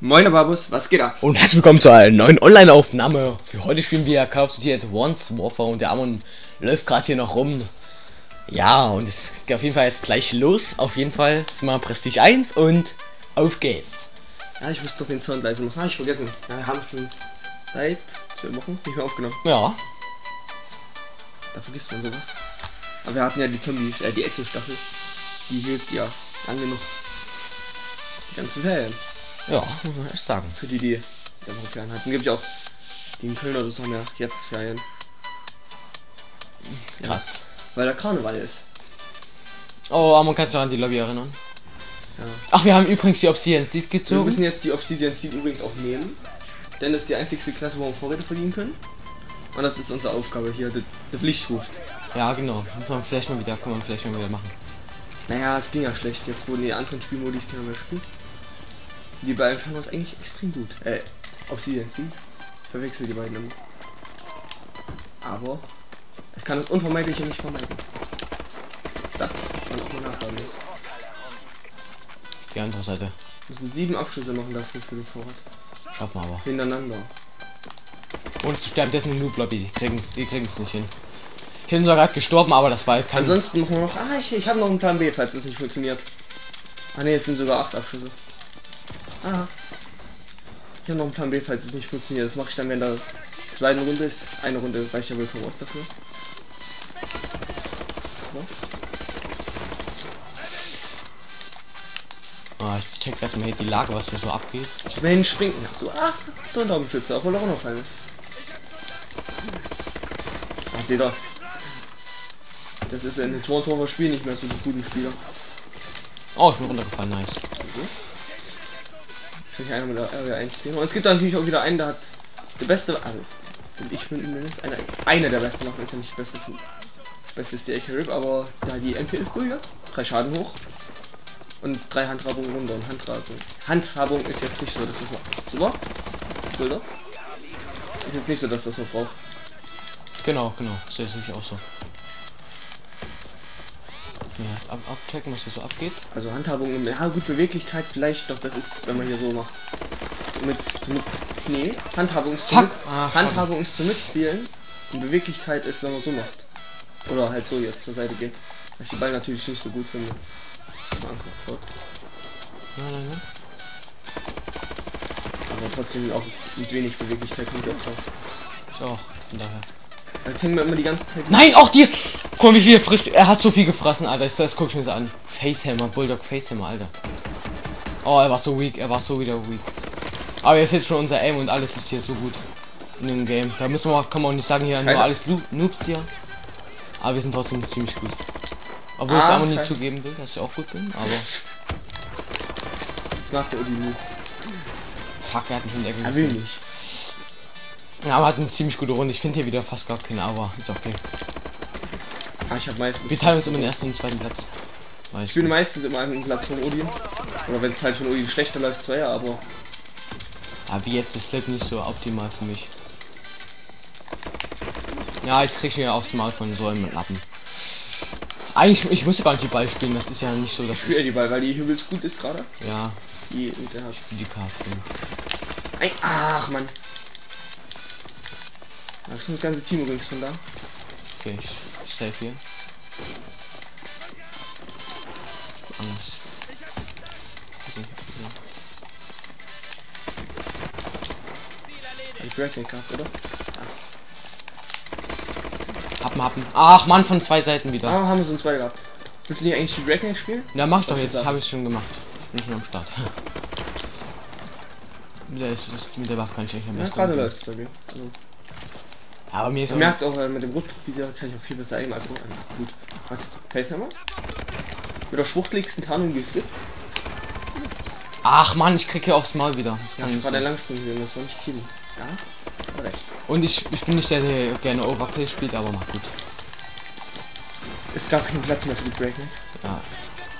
Moin Babus, was geht ab? Und herzlich willkommen zu einer neuen Online-Aufnahme. Für heute spielen wir Call of Duty Once Warfare und der Amon läuft gerade hier noch rum. Ja, und es geht auf jeden Fall jetzt gleich los. Auf jeden Fall ist mal Prestige 1 und auf geht's. Ja, ich muss doch den Sound leise machen. Hab ich vergessen. Ja, wir haben schon seit zwei Wochen nicht mehr aufgenommen. Ja, Da vergisst man sowas. Aber wir hatten ja die Zombie, äh, die Exo-Staffel. Die hielt ja lange noch die ganzen Ferien. Ja, muss man echt sagen. Für die, die Woche Ferien hatten. Gibt ja auch die in Köln oder so haben ja jetzt Ferien. Krass. Weil der Karneval ist. Oh, Amon, kannst du dich noch an die Lobby erinnern? Ja. Ach, wir haben übrigens die Obsidian Seed Wir gezogen. müssen jetzt die Obsidian Steel übrigens auch nehmen. Denn das ist die einzigste Klasse, wo wir Vorräte verdienen können. Und das ist unsere Aufgabe hier, der, der Pflicht ruft. Ja, genau. Muss man vielleicht mal wieder, kann man vielleicht mal wieder machen. Naja, es ging ja schlecht. Jetzt wurden die anderen Spielmodis keiner mehr spielen. Die beiden fanden uns eigentlich extrem gut. Äh, Obsidian Steel. Ich verwechsel die beiden immer. Aber ich kann das Unvermeidliche nicht vermeiden. Das man auch mal nachladen muss. Die andere Seite. Wir müssen sieben Abschüsse machen dafür für den Vorrat. Schaffen wir aber. Hintereinander. Und zu sterben, das ist eine Noob-Lobby. Die kriegen die kriegen's nicht hin. Ich bin gerade gestorben, aber das war jetzt kein... Ansonsten machen wir noch. Ah, ich, ich habe noch einen Plan B, falls das nicht funktioniert. Ah ne, es sind sogar acht Abschüsse. Ah. Ich habe noch einen Plan B, falls es nicht funktioniert. Das mache ich dann, wenn der zweiten Runde ist. Eine Runde reicht ja wohl vom aus dafür. So. Ah, ich check erstmal hier die Lage, was hier so abgeht. Mensch, springen. So, ach, so ein Daumenschütze, obwohl auch noch ist. Ach, seht ihr. Das ist in den Tor Spiel nicht mehr so ein guter Spieler. Oh, ich bin runtergefallen, nice. Wahrscheinlich einer mit der RW110. Und es gibt natürlich auch wieder einen, der hat der beste, also ich finde mindestens eine, eine der besten Waffen ist ja nicht die beste. Beste ist die Rip, aber da die MP11 Bulja, drei Schaden hoch und drei Handhabungen runter und Handhabung. Handhabung ist jetzt nicht so, dass das macht. Super. Bilder. Ist jetzt nicht so, dass das man braucht. Genau, genau. Sehe ich auch so. Ja, ab abchecken, was hier so abgeht. Also Handhabung, ja gut, Beweglichkeit vielleicht doch, das ist, wenn man hier so macht. Mit, mit, nee, Handhabung ist zum Ah, Handhabung ist zum Mitzielen und Beweglichkeit ist, wenn man so macht. Oder halt so jetzt zur Seite geht. Das ist die Ball natürlich nicht so gut, anguckt. Nein, nein, nein. Aber trotzdem auch mit wenig Beweglichkeit kommt ja auch drauf. Ich auch. Von daher. Dann hängen wir immer die ganze Zeit. Nein, auch dir! Guck mal, wie viel frisch. Er hat so viel gefressen, Alter. Das, das guck ich mir so an. Facehammer, Bulldog Facehammer, Alter. Oh, er war so weak. Er war so wieder weak. Aber jetzt jetzt schon unser Aim und alles ist hier so gut. In dem Game. Da müssen wir, kann man auch nicht sagen, hier nur alles Lu- Noobs hier. Aber wir sind trotzdem ziemlich gut. Obwohl ich Ah, es aber nicht zugeben will, dass ich auch gut bin. Aber Nach der Uni nicht. fuck, er hat mich in der Er nicht. Ja, aber hat eine ziemlich gute Runde. Ich finde hier wieder fast gar keine, aber ist okay. Ah, ich habe meistens. Wir teilen uns immer den ersten und zweiten Platz. Weil Ich bin meistens immer einen Platz von Odin. Oder wenn es halt von Odin schlechter läuft, zweier, aber Aber wie jetzt ist das nicht so optimal für mich. Ja, ich krieg mir aufs von so einem Lappen. Eigentlich, ich muss ja gar nicht die Ball spielen, das ist ja nicht so, dass ich spiele die Ball, weil die übelst gut ist gerade. Ja, Die die Karte. Ein, ach man. Das kommt das ganze Team übrigens von da. Okay, ich, ich safe hier. Anders. Ich Breakneck gehabt, oder? Happen, happen. Ach man, von zwei Seiten wieder. Ah, haben wir so ein zwei gehabt. Willst du nicht eigentlich die Breakneck spielen? Ja, mach ich doch jetzt, ist habe ich schon gemacht. Ich bin schon am Start. mit, der, ist- ist- mit der Waffe kann ich eigentlich am Ja, besten. gerade umgehen. läuft es bei mir. Also, Ja, aber mir ist man auch- merkt auch, äh, mit dem Rotvisier kann ich auch viel besser aimen als mit einem. Gut. Warte, Facehammer? Mit der schwuchteligsten Tarnung, die es gibt. Ach man, ich krieg hier aufs Maul wieder. Das Ich kann hab nicht gerade lang springen sehen, das war nicht Team. Ja? Recht. Und ich, ich bin nicht der, der gerne Overkill spielt, aber macht gut. Es gab keinen Platz mehr für die Breakneck. Ja,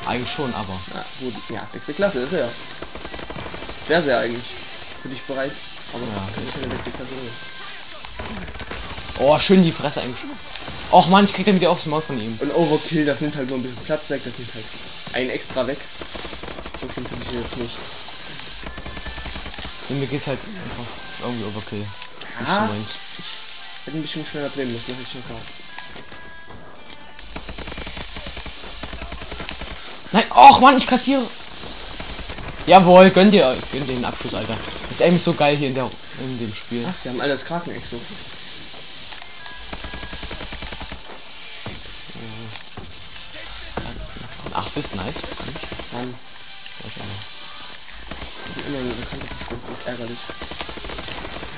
eigentlich schon, aber Ja, gut. Ja, sechste Klasse ist er ja. Sehr, sehr eigentlich. Für dich bereit. Aber Ja. kann ich in der sechste Klasse nicht. Oh, schön die Fresse eigentlich. Och man, ich krieg dann wieder aufs Maul von ihm. Und Overkill, das nimmt halt nur ein bisschen Platz weg, das nimmt halt einen extra weg. So viel finde ich jetzt nicht. Und mir geht's halt einfach irgendwie overkill. Nicht meins. hätte ein bisschen schneller drehen müssen, das ist schon klar. Nein, och Mann, ich kassiere. Jawohl, gönn dir, gönn dir den Abschluss, Alter. Das ist eigentlich so geil hier in, der, in dem Spiel. Ach, die haben alle das Kraken-Exo. Ach, das ist nice. Mann, die immer eine bekannte Verschwendung. Ärgerlich.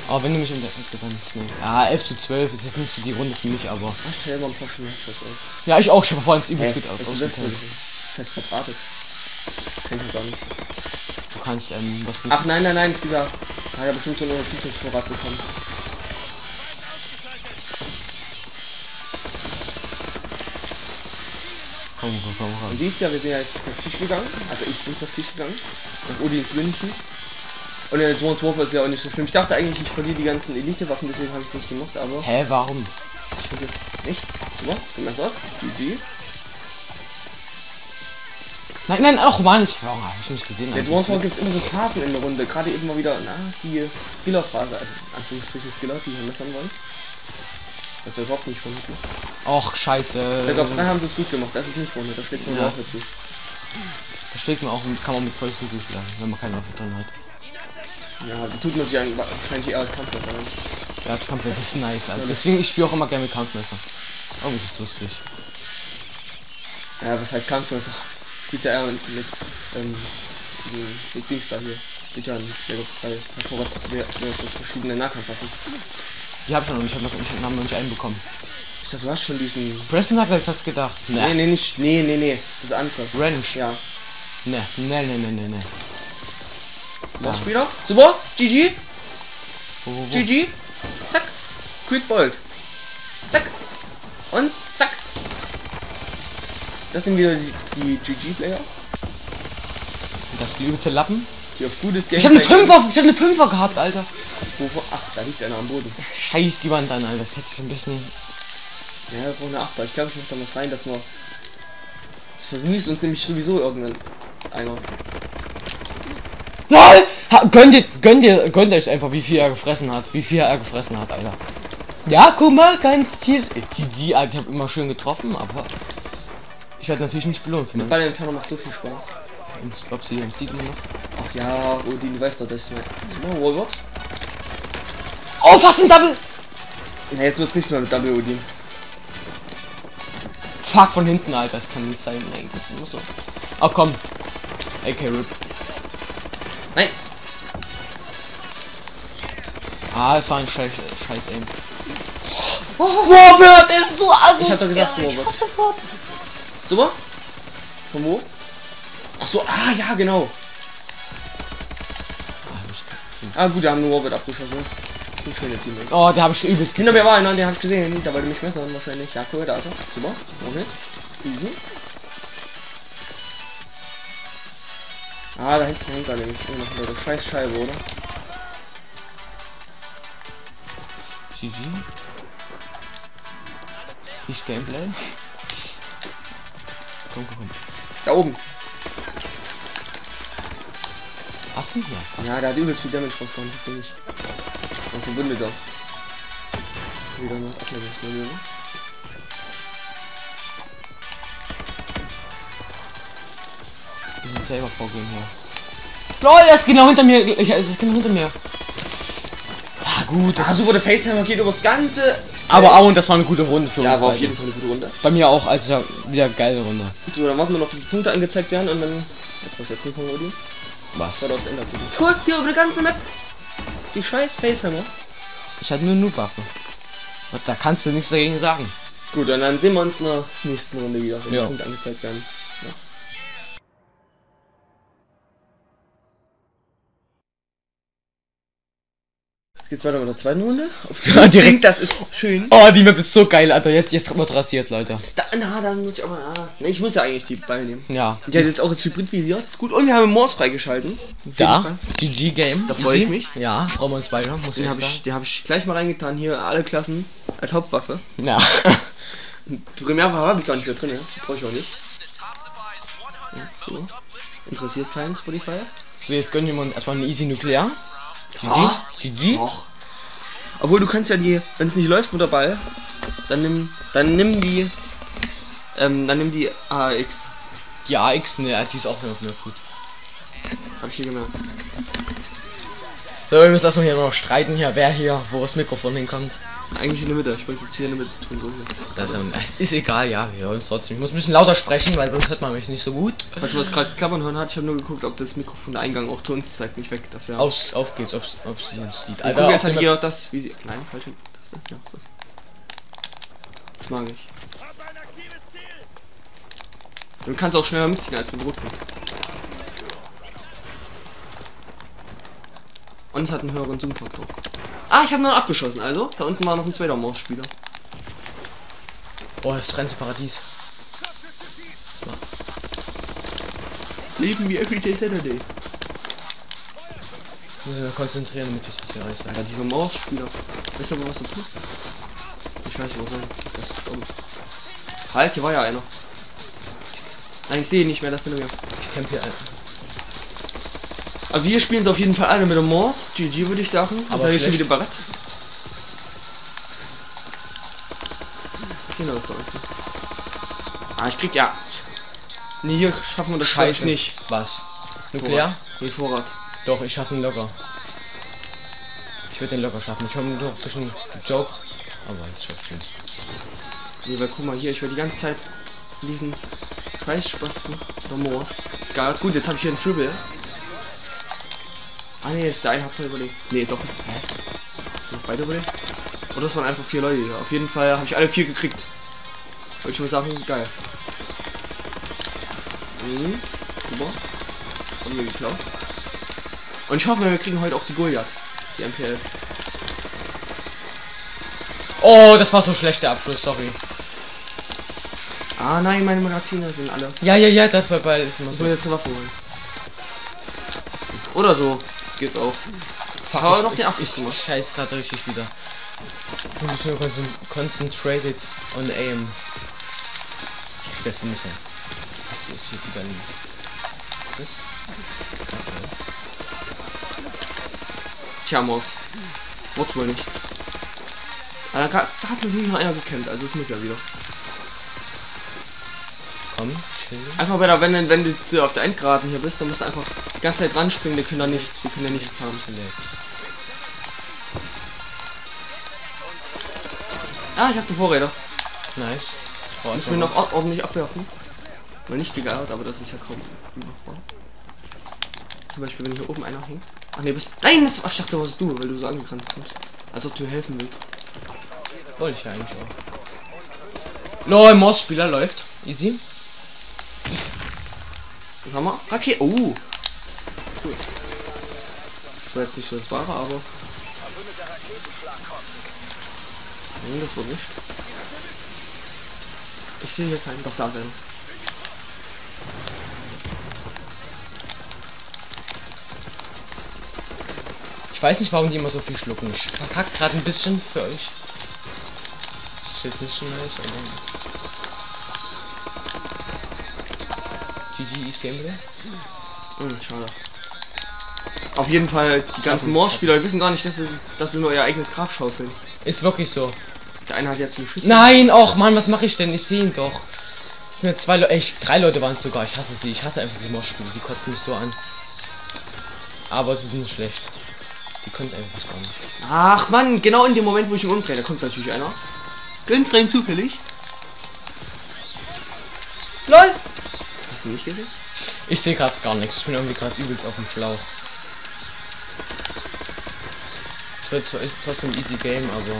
Aber wenn du mich in der Ecke dann ist, ne. Ja, 11 zu 12 ist jetzt nicht so die Runde für mich, aber. Ach, ich mal ein paar aus. Ja, ich auch, ich habe vorhin das übelst Hä? gut aus. Ist das? Fest verdrahtet. Kenn ich gar nicht. Du kannst, ähm, was Ach nein, nein, nein, ist dieser. Ah, ja, bestimmt so einen Unterstützungsvorrat bekommen. Komm, komm, komm, komm. Und siehst ja, wir sind ja jetzt auf Tisch gegangen. Also ich bin auf Tisch gegangen. Und Udi ins München. Und der 2 ist ja auch nicht so schlimm. Ich dachte eigentlich, ich verliere die ganzen Elite-Waffen, deswegen habe ich nicht gemacht, aber Hä, warum? ich finde jetzt nicht. Super, das. GG. Nein, nein, ach man, ich, oh, hab ich nicht gesehen. Der. Dwarf gibt immer so Phasen in der Runde. Gerade eben mal wieder, na, die Skiller-Phase. Also, Anführungsstrichen Skiller, die hier messern wollen. Das ist ja überhaupt nicht von hinten. Och, scheiße. Ich glaube, drei haben sie es gut gemacht. Das ist nicht Runde. Da steht nur Ja. Dwarf dazu. Da schlägt man auch, kann man mit Fäusten durchschlagen, wenn man keine Waffe drin hat. Ja, da tut man sich eigentlich wahrscheinlich eher als Kampfler rein. Ja, Kampfmesser ist nice. Also deswegen, ich spiele auch immer gerne mit Kampfmesser. Oh, das ist lustig. Ja, was heißt Kampfmesser? Spielt ja eher mit, mit ähm, mit Dings da hier. Steht ja ein sehr gut wer- wer so verschiedene Nahkampfwaffen. Die hab ich noch nicht, ich hab noch, ich hab noch nicht einen bekommen. Ich dachte, du hast schon diesen. Preston hat was gedacht. Nee, Ne, nee, nicht. Nee, nee, nee. Das ist andere. Wrench. Ja. Ne, ne, ne, ne, ne, ne. Noch Spieler. Super. GG. Wo, wo, wo? GG. Zack. Quick Bolt. Zack. Und zack. Das sind wieder die, die GG-Player, Das übelste Lappen. die auf gutes Ich hab eine Gameplay- Fünfer, ich hab eine Fünfer gehabt, Alter. Wovon- Ach, da liegt einer am Boden. Scheiß die Wand an, Alter. Das hätte ich ein bisschen. Ja, wir brauchen eine Achter. Ich glaube, ich muss da was rein, dass wir. Das vermisst uns nämlich sowieso irgendein einer. LOL! Ha, gönn dir, gönn dir, gönnt euch einfach, wie viel er gefressen hat. Wie viel er gefressen hat, Alter. Ja, guck mal, ganz viel. TD, Alter, ich hab immer schön getroffen, aber. Ich werde natürlich nicht belohnt für Mit mein. Ballentfernung macht so viel Spaß. Ich glaub, sie haben Sieg noch. Ach ja, Odin, du weißt doch, dass ich mal Robot. Oh, fast ein Double! Na, jetzt wird's nicht mehr mit Double Odin. Fuck von hinten, Alter, das kann nicht sein. Nein, das immer so. Oh komm. AK RIP. Nein! Ah, es war ein scheiß, scheiß Aim. Robert ist so also. Ich hab doch gesagt, Robot. Super? Von wo? Ach so, ah ja, genau. Ah gut, wir haben nur Robot abgeschossen. Ein schöner Team. Oh, der habe ich übelst. Hinter mir war einer, den hab ich gesehen. Da wollte mich messern wahrscheinlich. Ja, cool, da ist er. Super. Okay. Easy. Ah, da hinten hängt er nämlich hinter der scheiß Scheibe, oder? GG. Nicht Gameplay. Komm, komm, komm. Da oben. Hast du? Ja. Ja, der hat übelst viel Damage rausgehauen, bin ich. Und verbündeter. Wieder noch Ablenkungsmodell, ne? Wir sind selber vorgehen hier. LOL, er ist genau hinter mir. Ich, ist genau hinter mir. Ja, gut. Das Ah, super, der Facetimer geht übers ganze. aber auch, und das war eine gute Runde für Ja, uns. war auf jeden Fall eine gute Runde. Bei mir auch, also ja, wieder geile Runde. So, dann warten wir noch, bis die Punkte angezeigt werden und dann. Was was jetzt nicht von Odin? Was? Guck hier über die ganze Map. Die scheiß Facehammer. Ich hatte nur eine Waffe. Da kannst du nichts dagegen sagen. Gut, und dann sehen wir uns in der nächsten Runde wieder, wenn Ja. die Punkte angezeigt werden. Jetzt weiter mit der zweiten Runde. Ja, direkt. das ist schön. Oh, die Map ist so geil, Alter. Jetzt, jetzt wird rasiert, Leute. Da, na, dann muss ich aber. Ah, ne, ich muss ja eigentlich die Ball nehmen. Ja. Ich hätte jetzt auch das Hybridvisier. Das ist gut. Und wir haben Morse freigeschalten. Da, Fall. GG Game. Da freu ich mich. Ja, brauchen wir uns weiter, muss Den habe ich, den hab ich gleich mal reingetan. Hier alle Klassen als Hauptwaffe. Ja. Die Primärwaffe habe ich gar nicht mehr drin, ja. Brauche ich auch nicht. Ja, so. Interessiert keinen Spotify. So, jetzt gönnen wir uns erstmal eine Easy Nuklear. GG? GG? Obwohl du kannst ja die, wenn es nicht läuft mit der Ball, dann nimm, dann nimm die, ähm, dann nimm die AX. Die AX, ne, die ist auch noch mehr gut. Hab ich hier gemerkt. So, wir müssen erstmal hier noch streiten hier, wer hier, wo das Mikrofon hinkommt. Eigentlich in der Mitte. Ich wollte jetzt hier in der Mitte tun. Das ist, ähm, ist egal, ja, wir hören uns trotzdem. Ich muss ein bisschen lauter sprechen, weil sonst hört man mich nicht so gut. Falls man es gerade klappern hören hat, ich habe nur geguckt, ob das Mikrofon der Eingang auch zu uns zeigt, nicht weg. Das wäre. Aus, auf geht's, ob, sie uns sieht. Auf jetzt halt hier das, wie sie. Nein, falsche Taste. Ja, so. Das mag ich. Du kannst auch schneller mitziehen als mit Rücken. Und es hat einen höheren Zoom-Faktor. Ah, ich habe noch abgeschossen, also. Da unten war noch ein zweiter Maus-Spieler. Oh, das Frenzy Paradies. Leben wie Everyday Saturday. Ich muss mich konzentrieren, damit ich das hier reiße. Alter, dieser Maus-Spieler. Weißt du aber, was du tust? Ich weiß, wo sein. Das ist. Halt, hier war ja einer. Nein, ich sehe ihn nicht mehr, das sind wir. Ich kämpfe hier ein. Also hier spielen sie auf jeden Fall alle mit dem Morse. GG würde ich sagen. Aber ich schlecht. wieder unten. Ah, ich krieg ja. Nee, hier schaffen wir das Scheiß Scheiße. nicht. Was? Nuklear? Nee, Vorrat. Doch, ich schaffe ihn locker. Ich würde den locker schaffen. Ich habe nur ein bisschen Joke. Aber ich schaff schon. Nee, weil guck mal hier, ich war die ganze Zeit diesen Scheißspasten der Morse. Geil, gut, jetzt habe ich hier einen Triple. Ah jetzt der eine hat's noch überlegt. Nee, doch. Hä? Noch beide überlegt? Oder das waren einfach vier Leute hier. Auf jeden Fall habe ich alle vier gekriegt. Wollte ich mal sagen, geil. Mhm, super. Haben wir geklaut. Und ich hoffe, wir kriegen heute auch die Goliath. Die MPL. Oh, das war so schlecht der Abschluss, sorry. Ah nein, meine Magazine sind alle. Ja, ja, ja, das war bei ist immer Ich muss jetzt eine Waffe holen. Oder so. Geht's auch. Aber noch den Abschluss Ich, scheiß gerade richtig wieder. Ich concent concentrated on aim. Ich das nicht hin. Das ist hier wieder ein. Was? Tja, Maus. Wird wohl nicht. Aber da, da hat natürlich noch einer gekämpft, also es muss ja wieder. Komm, chill. Einfach bei der, wenn, wenn du auf der Endgeraden hier bist, dann musst du einfach die ganze Zeit dran springen, die können da nichts, die können ja nichts haben. Ah, ich hab den Vorräder. Nice. Oh, mir aber- noch ord- ordentlich abwerfen. Mal nicht gegeiert, aber das ist ja kaum machbar. Zum Beispiel, wenn hier oben einer hängt. Ach nee, bist. Nein, das, ach, ich dachte, was du, weil du so angekannt kommst. Als ob du mir helfen willst. Wollte ich ja eigentlich auch. Lol, Moss-Spieler läuft. Easy. Was haben wir? Okay, oh. Cool. Das war jetzt nicht so das Wahre, aber. Nein, das wird nicht. Ich sehe hier keinen. Doch, da ist einer. Ich weiß nicht, warum die immer so viel schlucken. Ich verkackt gerade ein bisschen für euch. Ist jetzt nicht so nice, aber. GG East Gameplay. Hm, schade. Auf jeden Fall, die ganzen Morse-Spieler die wissen gar nicht, dass sie, dass sie nur ihr eigenes Grab schaufeln. Ist wirklich so. Der eine hat jetzt einen Schützen. Nein, och Mann, was mache ich denn? Ich sehe ihn doch. Nur zwei Leute, echt, drei Leute waren es sogar. Ich hasse sie. Ich hasse einfach die Moschspiele. Die kotzen mich so an. Aber sie sind schlecht. Die können einfach gar nicht. Ach Mann, genau in dem Moment, wo ich ihn umdrehe, da kommt natürlich einer. Ganz rein zufällig. LOL! Hast du nicht gesehen? Ich sehe gerade gar nichts. Ich bin irgendwie gerade übelst auf dem Schlauch. Wird zwar ist trotzdem easy game, aber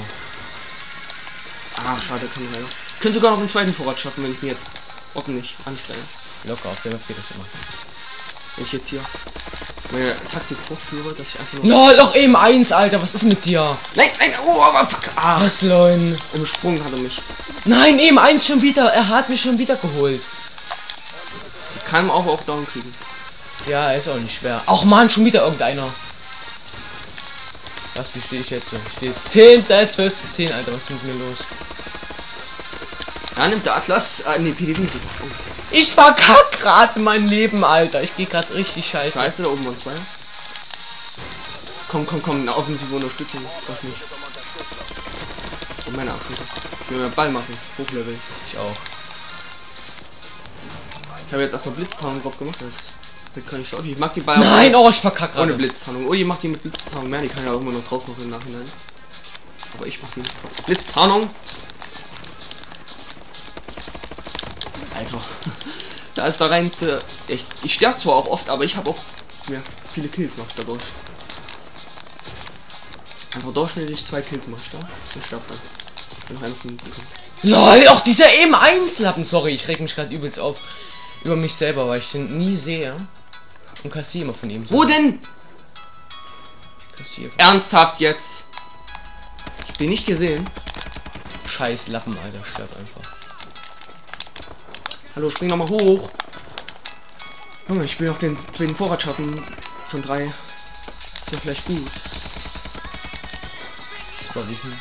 Ah, schade, kann man leider. Können sogar noch einen zweiten Vorrat schaffen, wenn ich mir jetzt ordentlich anstrenge. locker auf der Map geht das immer. Wenn ich jetzt hier meine Taktik fortführe, dass ich einfach nur. Lol, noch eben eins, Alter. Was ist mit dir? Nein, nein, oh, aber fuck. Ah, Was, Leute? im Sprung hat er mich. Nein, eben eins schon wieder. Er hat mich schon wieder geholt. Ich kann auch, auch down kriegen. Ja, ist auch nicht schwer. Auch Mann, schon wieder irgendeiner. Was, wie stehe ich jetzt? Ich stehe jetzt 10, 12 zu 10, Alter. Was ist mit mir los? Da nimmt der Atlas. Äh, nee. Oh, Ich verkack gerade mein Leben, Alter. Ich gehe gerade richtig scheiße. scheiße, da oben waren zwei. Komm, komm, komm, eine offensive Unterstützung. Das nicht. Und meine Abschlüsse. Ich will mehr Ball machen. Hochlevel. Ich auch. Ich habe jetzt erstmal Blitztarnung drauf gemacht. Das, das kann ich so. Ich mag die Ball Nein, oh, ich verkacke ohne gerade. Blitztarnung. Oh, ihr macht die mit Blitztarnung mehr. Die kann ja auch immer noch drauf machen im Nachhinein. Aber ich mach die nicht drauf. Blitztarnung. Alter. Da ist der reinste. Ich, ich sterbe zwar auch oft, aber ich habe auch mehr viele Kills macht dadurch. Einfach durchschnittlich zwei Kills macht da. Und sterbt dann. Wenn einer von kommt. Lol, auch dieser eben 1 Lappen. Sorry, ich reg mich gerade übelst auf über mich selber, weil ich den nie sehe. Und kassiere immer von ihm. Wo denn? Ernsthaft jetzt? Ich bin nicht gesehen. Scheiß Lappen, Alter. Sterb einfach. Hallo, spring noch mal hoch. Junge, ich will auf den zweiten Vorrat schaffen. Von drei. Ist ja vielleicht gut. Das war wissen.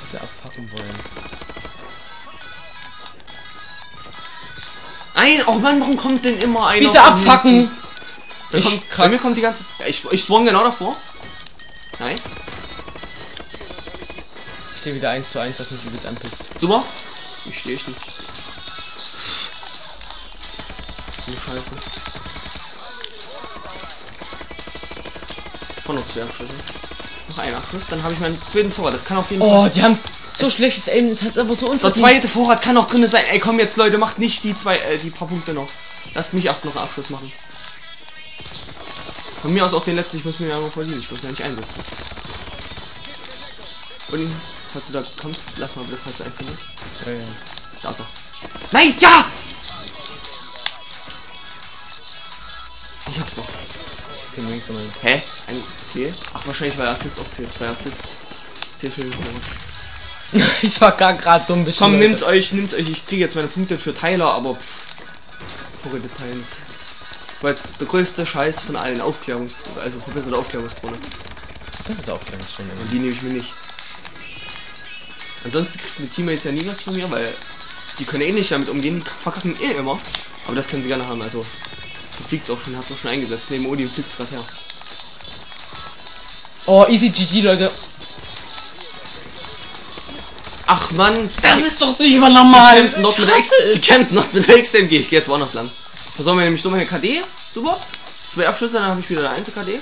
Was wir abpacken wollen. Nein, oh Mann, warum kommt denn immer einer? Diese abfacken! Ich kommt, bei mir kommt die ganze. Ja, ich, ich spawn genau davor. Nice. Ich stehe wieder 1 zu 1, was mich übelst anpisst. Super. Ich stehe ich nicht. So scheiße. Von Abschlüsse. Noch ein Abschluss, dann habe ich meinen zweiten Vorrat. Das kann auf jeden Oh, Fall. die haben so schlechtes Aim, das hat aber so Der unverdient. zweite Vorrat kann noch drin sein. Ey, komm jetzt, Leute, macht nicht die zwei, äh, die paar Punkte noch. Lasst mich erst noch einen Abschluss machen. Von mir aus auch den letzten, ich muss mir ja noch verdienen, ich muss ja nicht einsetzen. Und falls du da kommst, lass mal bitte, falls du einfach nicht. Ja, ja. Da ist er. Nein, ja! Ich hab's noch. Hä? Ein, okay. Ach, wahrscheinlich, weil Assist auch zählt. Zwei Assists. Zählt für den Vorrat. Ich war gerade so ein bisschen. Komm, nehmt euch, nehmt euch. Ich kriege jetzt meine Punkte für Tyler, aber. Teilen ist. Weil der größte Scheiß von allen Aufklärungs... Also verbesserte Aufklärungsdrohne. Das ist auch ganz schön. Und die nehme ich mir nicht. Ansonsten kriegt die Teammates ja nie was von mir, weil die können eh nicht damit umgehen, die verkacken eh immer. Aber das können sie gerne haben, also. Die fliegt auch schon, hat's auch schon eingesetzt. Neben Odin fliegt's gerade her. Oh, easy GG, Leute. Ach man, Das ist doch nicht mal normal. Die campen dort mit der X, die campen dort mit der XMG. Ich gehe jetzt woanders lang. Versorgen wir nämlich so meine KD. Super. Zwei Abschlüsse, dann habe ich wieder eine 1 KD.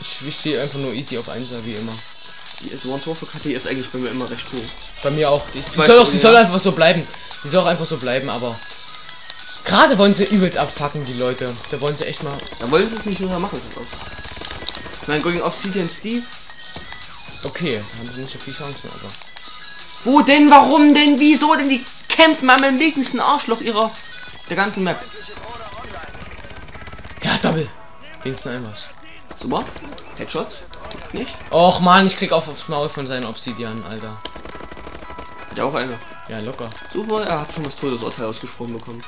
Ich, ich stehe einfach nur easy auf 1 wie immer. Die ist One Tor für KD ist eigentlich bei mir immer recht hoch. Bei mir auch. Die, die soll, auch, die soll einfach so bleiben. Die soll auch einfach so bleiben, aber. Gerade wollen sie übelst abfacken, die Leute. Da wollen sie echt mal. Da wollen sie es nicht nur machen, sie auch. Ich meine, gegen Obsidian Steve. Okay, haben sie nicht so viel Chancen, aber. Wo denn, warum denn, wieso denn? Die campen am entlegensten Arschloch ihrer der ganzen Map. Ja, Double. Wenigstens ein was. Super. Headshots. Nicht? Och man, ich krieg auf aufs Maul von seinen Obsidian, Alter. Hat ja auch eine. Ja, locker. Super, er hat schon das Todesurteil ausgesprochen bekommen.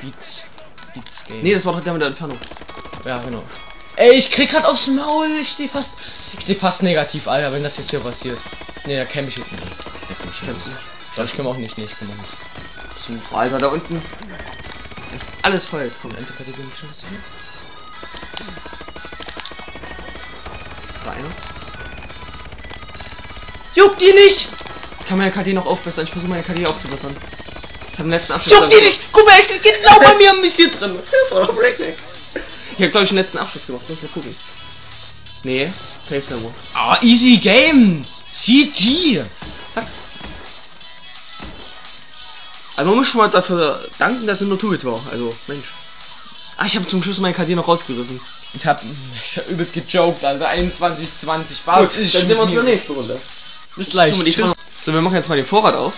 Beats. Beats Game. Nee, das war doch der mit der Entfernung. Ja, genau. Ey, ich krieg grad aufs Maul. Ich steh fast. Ich steh fast negativ, Alter, wenn das jetzt hier passiert. Nee, da camp ich jetzt nicht. Ich Kennst nicht. Doch, ich kann auch nicht. Nee, ich kann auch nicht. Oh, Alter, da unten ist alles voll. Jetzt kommt hier? da einer. Juckt die nicht! Ich kann meine KD noch aufbessern. Ich versuche meine KD aufzubessern. Ich habe letzten Abschluss. Juckt die nicht! Guck mal, er steht genau bei mir ein bisschen drin. Ich habe glaube ich den letzten Abschluss gemacht. Muss mal gucken. Nee, Face Demo. Ah, easy game! GG! Also man muss schon mal dafür danken, dass er nur Tubit war. Also, Mensch. Ah, ich habe zum Schluss meine KD noch rausgerissen. Ich hab, ich hab übelst gejoked, Alter. 21, 20, Gut, was dann ist sehen wir uns in der nächsten Runde. Bis gleich. So, ich mach- so, wir machen jetzt mal den Vorrat auf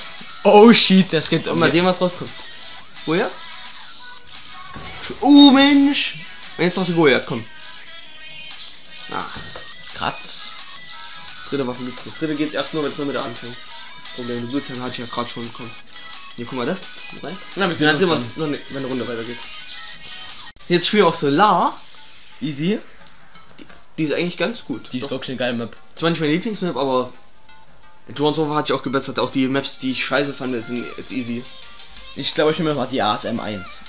Oh shit, das geht um mal sehen, was rauskommt. Woher? Oh Mensch! Und jetzt noch die Goliath, komm. Ah, Kratz. Dritte Waffe gibt's nicht. Dritte geht erst nur, wenn es nur mit der anfängt. Das Problem, du Blutzellen hatte ich ja gerade schon bekommen. Hier, guck mal das. Rein. Na, wir dann sehen wir uns, noch ne- wenn eine Runde weitergeht. Jetzt spielen wir auch Solar. Easy. Die ist eigentlich ganz gut. Die ist Doch. wirklich eine geile Map. Zwar nicht meine Lieblingsmap, aber Advanced Warfare hat sich auch gebessert. Auch die Maps, die ich scheiße fand, sind jetzt easy. Ich glaube, ich nehme mal die ASM 1.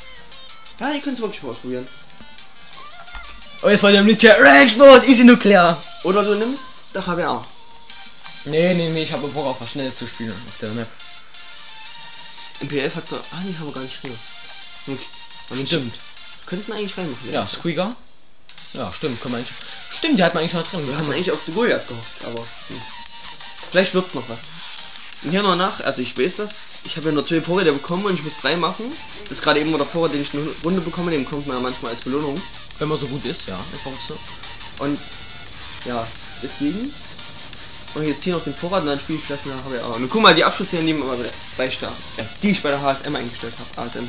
Ja, die können es wirklich mal ausprobieren. Oh, jetzt war der Militär. Range Mode, easy nuklear. Oder du nimmst der HBA. Nee, nee, nee, ich habe Bock auf was Schnelles zu spielen auf der Map. MPF hat so. Ah, nee, haben wir gar nicht drin. Aber Stimmt. Könnten wir eigentlich reinmachen. Ja, Squeaker. Ja, stimmt, kann man eigentlich. Stimmt, die hat man eigentlich noch drin. Wir haben eigentlich auf die Goliath gehofft, aber. Hm. Vielleicht wird's noch was. Und hier noch nach, also ich weiß das. Ich habe ja nur zwei Vorräte bekommen und ich muss drei machen. Das ist gerade eben der Vorrat, den ich eine Runde bekomme, den kommt man ja manchmal als Belohnung. Wenn man so gut ist, ja, ich hoffe so. Und ja, deswegen. Und jetzt hier noch den Vorrat und dann spiele ich vielleicht nachher auch. Und guck mal, die Abschlussserien nehmen aber bei Start. Ja, die ich bei der HSM eingestellt habe. ASM.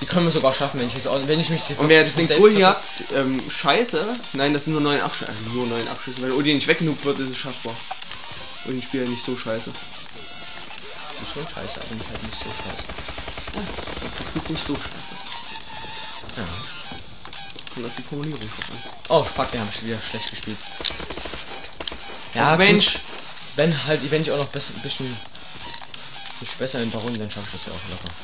Die können wir sogar schaffen, wenn ich, jetzt, wenn ich mich Und wer jetzt selbst- Goliath, ähm, scheiße. Nein, das sind nur neun Abschüsse. Also nur neun Abschüsse. Wenn Odi nicht weggenug wird, ist es schaffbar. Und ich spiele nicht so scheiße. ist schon scheiße, aber halt nicht so scheiße. Das ist nicht so scheiße. Ja. Kommt auf die Formulierung drauf an. Oh fuck, der habe ich wieder schlecht gespielt. Ja, Mensch. Gut. Wenn halt, wenn ich auch noch besser, ein bisschen mich besser in der Runde, dann schaffe ich das ja auch locker.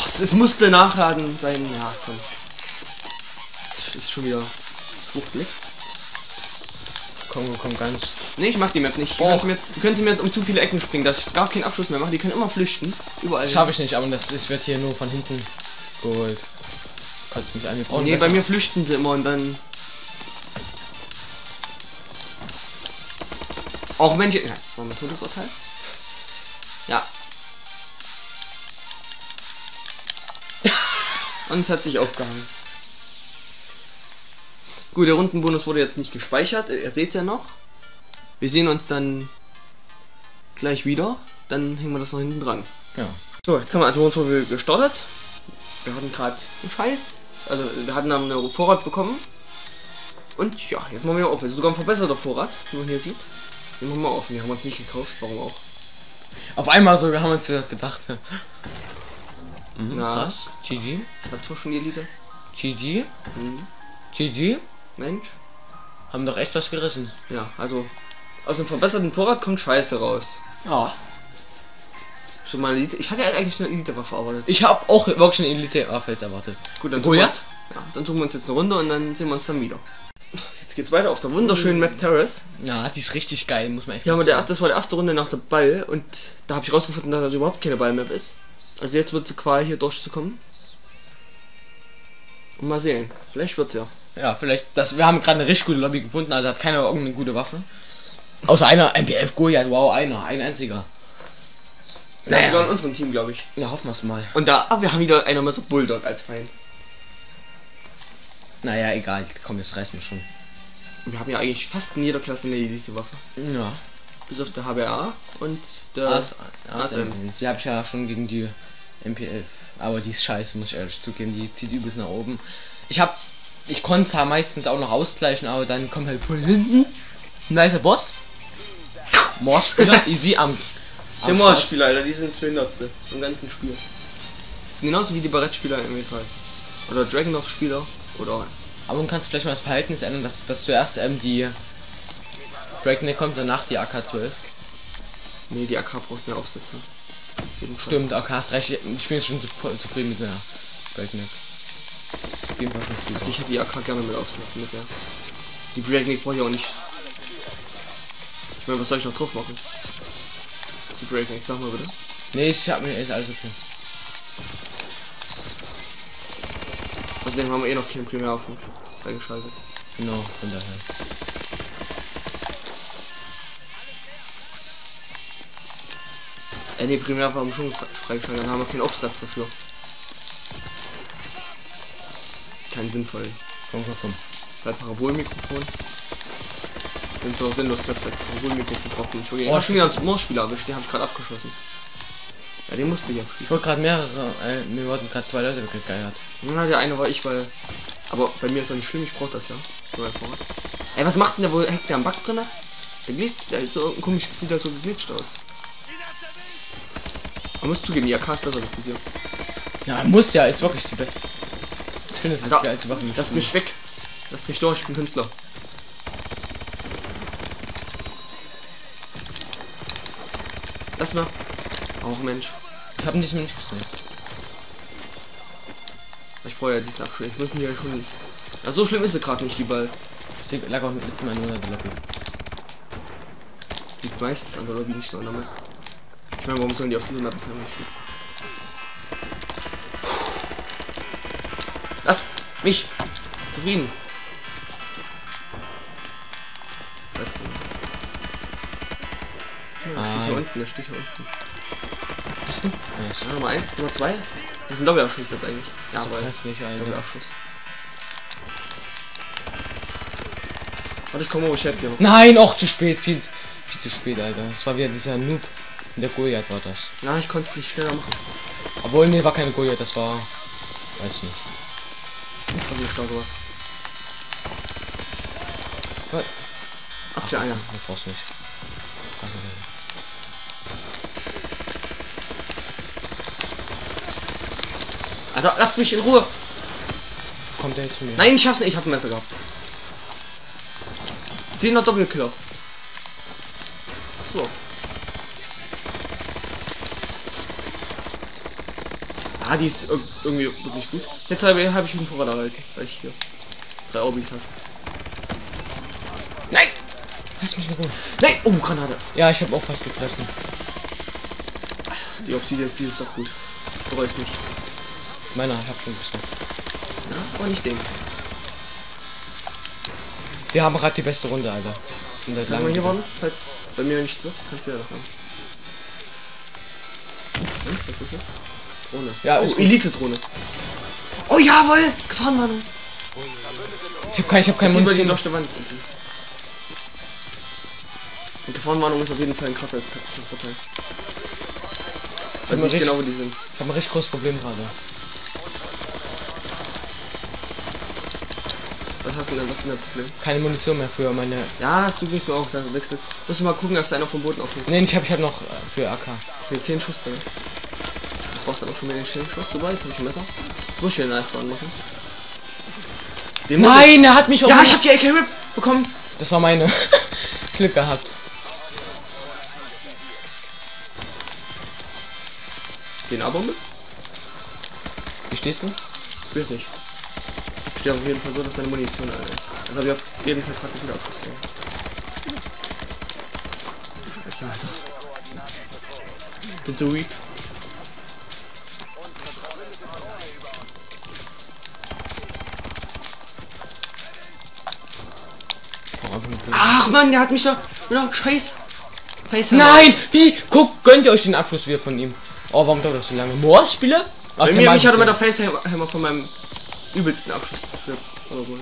Och, es, es musste nachladen sein. Ja, komm. Das ist schon wieder Fruchtblick. Kongo kommt ganz. Nee, ich mach die Map nicht. Mir, die können sie mir jetzt um zu viele Ecken springen, dass ich gar keinen Abschluss mehr mache. Die können immer flüchten. Überall. Schaffe ich nicht, aber das, das wird hier nur von hinten geholt. Kannst mich an, wir brauchen Nee, besser- bei mir flüchten sie immer und dann. Auch wenn ich. Ja, das war mein Todesurteil. Ja. Und es hat sich aufgehangen. Gut, der Rundenbonus wurde jetzt nicht gespeichert. Ihr seht es ja noch. Wir sehen uns dann gleich wieder. Dann hängen wir das noch hinten dran. Ja. So, jetzt haben wir Atomusprobe gestartet. Wir hatten gerade einen Scheiß. Also wir hatten dann einen Vorrat bekommen. Und ja, jetzt machen wir auf. Es ist sogar ein verbesserter Vorrat, wie man hier sieht. Machen wir auf. Den haben wir uns nicht gekauft. Warum auch? Auf einmal so, wir haben uns gedacht. Mhm, Na. krass. GG. Zwar schon die Elite. GG. Hm. GG. Mensch. Haben doch echt was gerissen. Ja, also aus dem verbesserten Vorrat kommt Scheiße raus. Ja. Schon mal Elite. Ich hatte ja eigentlich eine Elite-Waffe erwartet. Ich habe auch wirklich eine Elite-Waffe jetzt erwartet. Gut, dann Goliath? suchen wir uns- Ja, dann suchen wir uns jetzt eine Runde und dann sehen wir uns dann wieder. Jetzt geht's weiter auf der wunderschönen Map Terrace. Ja, die ist richtig geil, muss man echt Ja, aber der, das war die erste Runde nach der Ball und da habe ich rausgefunden, dass das überhaupt keine Ballmap ist. Also jetzt wird sie quasi hier durchzukommen. Und mal sehen. Vielleicht wird's ja. Ja, vielleicht. Das, wir haben gerade eine richtig gute Lobby gefunden, also hat keiner irgendeine gute Waffe. Außer einer MPF Goliath, wow, einer, ein einziger. Ja, Naja. sogar in unserem Team, glaube ich. Ja, hoffen wir es mal. Und da, ah, wir haben wieder einer mit Bulldog als Feind. Naja, egal, komm, das reißt mir schon. Wir haben ja eigentlich fast in jeder Klasse eine Elite-Waffe. Ja. Bis auf der HBA und der... As, As, ASM. Die habe ich ja schon gegen die MP11. Aber die ist scheiße, muss ich ehrlich zugeben. Die zieht übelst nach oben. Ich hab. Ich konnte zwar meistens auch noch ausgleichen, aber dann kommt halt von hinten ein nicer Boss. Morspieler, easy am. am Der Start. Mars-Spieler, Alter, die sind das Behindertste im ganzen Spiel. Sind genauso wie die Barrett-Spieler im E3. Oder Dragonov-Spieler. Oder Aber du kannst vielleicht mal das Verhältnis ändern, dass, dass zuerst ähm, die Breakneck kommt, danach die AK-12. Nee, die AK braucht mehr Aufsätze. Stimmt, AK ist recht. Ich bin jetzt schon zufrieden mit der Breakneck. Auf jeden Fall schon Also ich hätte die AK gerne mit Aufsätzen mit der. Die Breakneck brauche ich auch nicht. Ich meine, was soll ich noch drauf machen? Die Breakneck, sag mal bitte. Nee, ich hab mir ist alles okay. Außerdem haben wir eh noch keinen Primärwaffen freigeschaltet. Genau, von daher. Äh, nee, Primärwaffe haben wir schon fre- freigeschaltet, dann haben wir keinen Aufsatz dafür. Kein sinnvoll. Komm, komm, komm. Halt Parabolmikrofon. Sind so sinnlos plötzlich. Parabolmikrofon braucht nicht. Oh, schon wieder einen Moorspieler erwischt, den hab ich gerade abgeschossen. Ja, den musste ich Ich abschießen. wollte gerade mehrere, äh, mir wurden gerade zwei Leute weggegeiert. Ja, der eine war ich, weil. Aber bei mir ist das nicht schlimm, ich brauch das ja. Ey, was macht denn der wohl? Hängt der am Bug drin? Der glitscht, der ist so komisch, sieht da so geglitscht aus. Man muss zugeben, die AK ist besser als Visier. Ja, muss ja, ist wirklich die beste. Ich finde, es ist die geilste Waffe. Spiel. mich weg. Lasst mich durch, ich bin Künstler. Lass mal. Auch Mensch. Ich habe nicht mehr nicht gesehen. Ich brauche ja diesen Abschluss. Ich muss mir ja schon Ja, so schlimm ist sie gerade nicht, die Ball. Das lag auch letztes Mal nur der Lobby. Das liegt meistens an der Lobby nicht so an der Map. Ich meine, warum sollen die auf diese Map gut? Lass mich zufrieden. Das geht. Ja, der Stich hier unten, der Stich hier unten. Nice. Ja, Nummer 1, Nummer 2. Das ist ein Doppelabschuss jetzt eigentlich. Ja, aber hässlich, Alter. Doppelabschuss. Warte, ich komme, ich helfe dir. Nein, auch zu spät, viel, viel zu spät, Alter. Das war wieder dieser Noob. In der Goliath war das. Na, ich konnte es nicht schneller machen. Obwohl, nee, war keine Goliath, das war. Weiß nicht. Ich habe nicht gemacht. Was? Ach, der einer. Das brauchst du nicht. Alter, lass mich in Ruhe. kommt der jetzt zu mir? Nein, ich schaff's nicht. Ich hab ein Messer gehabt. 10er Doppelkiller. So. Ah, die ist ir- irgendwie wirklich gut. Jetzt habe hab ich einen Vorrat erhalten, weil ich hier drei Orbis habe. Nein! Lass mich in Ruhe. Nein! Oh, Granate. Ja, ich habe auch fast gefressen. Die Obsidian, die ist doch gut. Bereue es nicht. Meiner, ich hab schon gefressen. Ja, aber nicht den. Wir haben gerade die beste Runde, Alter. Mal langen hier warten, falls bei mir nichts wird, kannst du ja noch haben. Hm, was ist das? Drohne. Ja, oh. Elite-Drohne. Oh jawohl! Gefahrenwarnung! Ich habe kein, ich hab kein Jetzt über die Wand. Und Gefahrenwarnung ist auf jeden Fall ein krasser Vorteil. hab Weiß nicht richtig- genau, wo die sind. Ich habe ein richtig großes Problem gerade. Was hast du Problem? Keine Munition mehr für meine. Ja, du gingst mir auch, da wechselst. Musst du mal gucken, dass da einer vom Boden aufhört. Nee, ich habe ich hab noch äh, für AK. Ne, 10 Schuss drin. Das brauchst du dann auch schon mit den 10 Schuss hab ich ein Messer. Muss ich den einfach anmachen. Den Nein, er hat mich Ich... auch. Ja, ich hab die AK Rip bekommen. Das war meine. Glück gehabt. Den A-Bombe? Wie stehst du? Ich weiß nicht. Ich stehe auf jeden Fall so, dass meine Munition alle ist. Also hab ich auf jeden Fall gerade nicht wieder ausgezogen. Scheiße, Alter. Bin so weak. Ach man, der hat mich da wieder scheiß. Face Nein! Wie? Guck, gönnt ihr euch den Abschluss wieder von ihm? Oh, warum dauert das so lange? Moor-Spiele? Ach, Bei mir, mag ich hatte ja. der Facehammer von meinem übelsten Abschluss gestrippt. Aber wohl.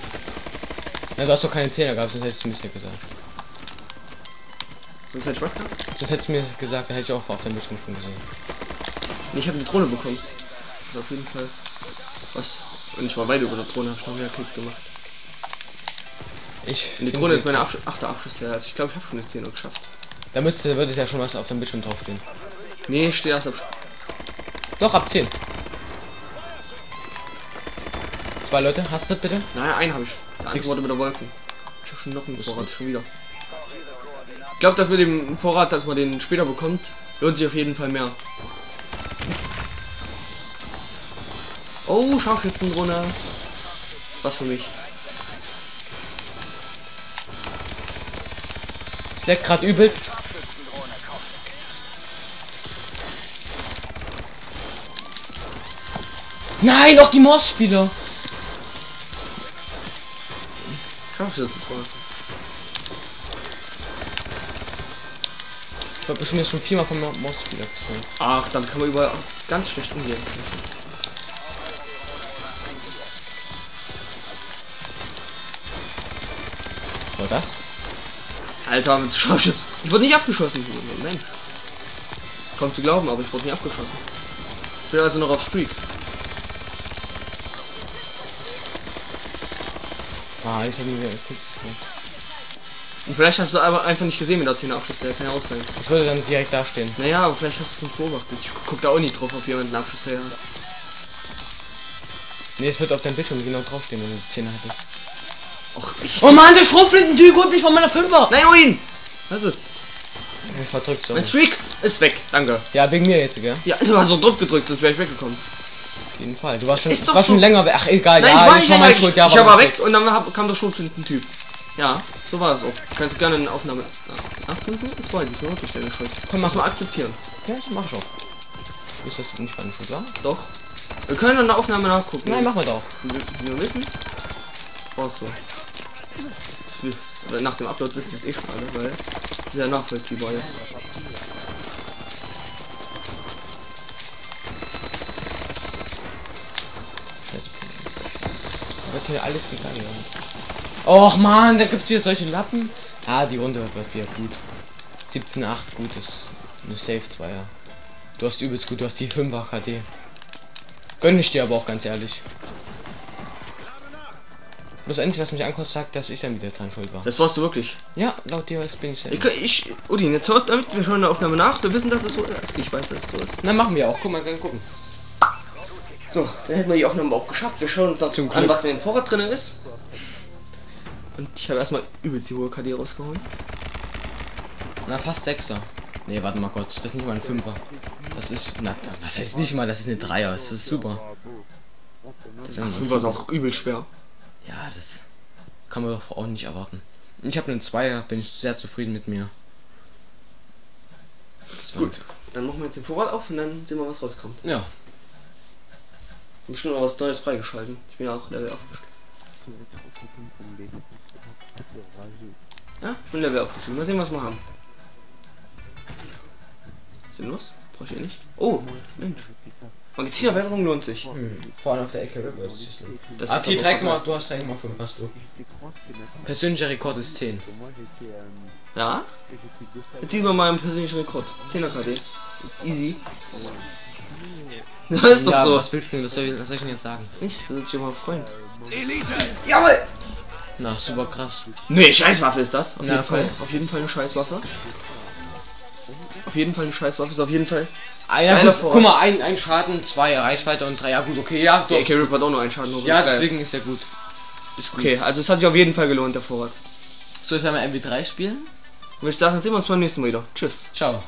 Ja, du hast doch keine Zähne gehabt, sonst hättest du mir das ja gesagt. Sonst hätte ich was gehabt. Das hättest du mir gesagt, da hätte ich auch auf deinem Bildschirm schon gesehen. Ich habe eine Drohne bekommen. Also auf jeden Fall. Was? Und ich war weit über der Drohne, habe ich noch mehr Kills gemacht. Ich. Und die Drohne ist meine Absch achte Abschussserie. Also ich glaube, ich habe schon eine 10 geschafft. Da müsste, würde ja schon was auf dem Bildschirm draufstehen. Nee, ich stehe erst ab. Doch, ab 10. Zwei Leute, hast du bitte? Naja, einen habe ich. Wurde mit der Wolken. Ich habe schon noch einen Vorrat, schon wieder. Ich glaube, dass mit dem Vorrat, dass man den später bekommt, lohnt sich auf jeden Fall mehr. Oh, Scharfschützendrohne. Was für mich. Leckt gerade übelst. Nein, auch die Moss-Spieler. Scharfschützendrohne. Ich hab bestimmt jetzt schon viermal vom Moss-Spieler gesehen. Ach, damit kann man überall ganz schlecht umgehen. Was war das? Alter, mit Scharfschütz. Ich wurde nicht abgeschossen. Mensch. Kaum zu glauben, aber ich wurde nicht abgeschossen. Ich bin also noch auf Streak. Ah, ich hab mir geguckt. Und vielleicht hast du aber einfach nicht gesehen mit der 10 Abschluss, der kann ja auch sein. Das würde dann direkt dastehen. Naja, aber vielleicht hast du es nicht beobachtet. Ich guck da auch nicht drauf, ob jemand einen Abschluss her hat. Ne, es wird auf deinem Bildschirm genau draufstehen, wenn du die 10 hättest. Och, ich. Oh Mann, der Schrotflinten-Typ holt mich von meiner 5er! Nein, Oin! Was ist? Ich verdrückt so. Mein Streak ist weg. Danke. Ja, wegen mir jetzt, gell? Ja, du hast doch drauf gedrückt, sonst wäre ich weggekommen. Jeden Fall. Du warst schon, Ist doch warst schon so. länger weg. Ach egal, Nein, ja, ich war nicht war länger weg. Ja, ich war mein weg und dann hab, kam doch schon ein Typ. Ja, so war es auch. Kannst du gerne eine Aufnahme nachfinden? Das war wirklich deine Schuld. Komm, mach man akzeptieren. Ja, das mach ich auch. Ist das nicht Schuld, wa? Doch. Wir können in der Aufnahme nachgucken. Nein, machen wir doch. Wie wir wissen. Brauchst du. Das das- Nach dem Upload wissen wir es eh schon alle, weil es ist ja nachvollziehbar jetzt. Hier alles gegangen. Och man, da gibt's hier solche Lappen. Ah, die Runde wird wieder gut. 17,8 gut ist eine Safe 2 ja. Du hast übelst gut, du hast die 5er KD. Gönn ich dir aber auch ganz ehrlich. Bloß endlich, was mich ankommt, sagt, dass ich dann wieder dran schuld war. Das warst du wirklich. Ja, laut dir bin ich Ich, ich Udin, jetzt hört damit, wir schauen in der Aufnahme nach. Wir wissen, dass es so ist. Ich weiß, dass es so ist. Na, machen wir auch. Guck mal, dann gucken. So, dann hätten wir die Aufnahme auch geschafft. Wir schauen uns dann Zum an, Glück. was in dem Vorrat drin ist. Und ich habe erstmal übelst die hohe KD rausgeholt. Na, fast 6er. Nee, warte mal Gott, das ist nicht mal ein 5er. Das ist, na, was heißt nicht mal, das ist eine 3er, das ist super. Das ist ein Fünf war auch übel schwer. Ja, das kann man doch auch nicht erwarten. Ich habe einen Zweier, bin ich sehr zufrieden mit mir. Das Gut, dann machen wir jetzt den Vorrat auf und dann sehen wir, was rauskommt. Ja, Ich habe bestimmt noch was Neues freigeschalten. Ich bin ja auch Level aufgestiegen. Ja, ich bin Level aufgestiegen. Mal sehen, was wir haben. Sinnlos? Brauche ich eh nicht. Oh, Mensch. Magazinerweiterung lohnt sich. hm, vorne auf der Ecke River ist es schlimm. Das Ah, ist die trägt mal, du hast 3,5, hast du. Persönlicher Rekord ist 10. Ja? Diesmal mal ein persönlicher Rekord. 10er KD. Easy. Das ist doch ja, so. was willst du denn, was soll, ich- was soll ich denn jetzt sagen? Nicht, das würde ich immer freuen. Jawohl! Na, super krass. Nee, Scheißwaffe ist das. Auf Ja, jeden Fall. Auf jeden Fall eine Scheißwaffe. Auf jeden Fall eine Scheißwaffe. Ist auf jeden Fall. Ah, ja, gut, guck mal, ein, ein Schaden, zwei Reichweite und drei, ja gut, okay, ja, Der. AK Rip hat auch nur einen Schaden. nur Ja, geil. deswegen ist ja gut. Ist gut. Okay, also es hat sich auf jeden Fall gelohnt, der Vorrat. So, jetzt einmal MW3 spielen. Und ich sage, dann sehen wir uns beim nächsten Mal wieder. Tschüss. Ciao.